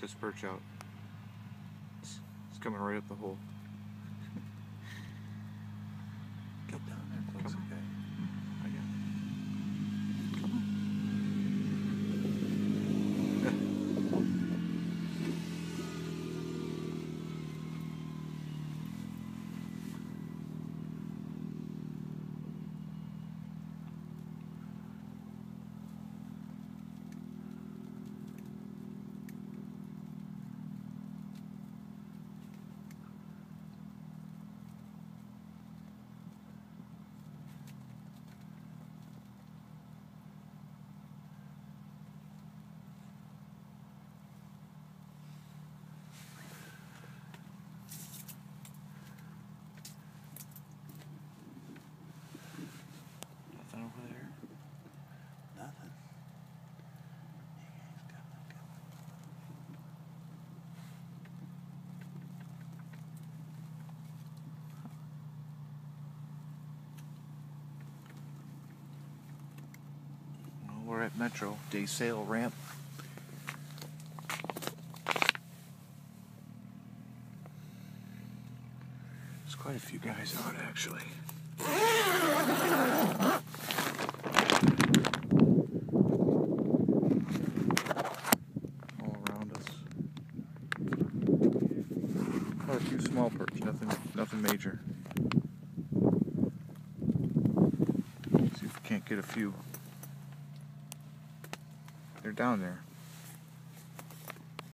Just perch out. It's coming right up the hole. Get down there close, Come okay? I got it. Come on. Nothing over there? Nothing. Well, we're at Metro Day Sale Ramp. There's quite a few guys out actually. All around us. A few small perch, nothing nothing major. See if we can't get a few. They're down there.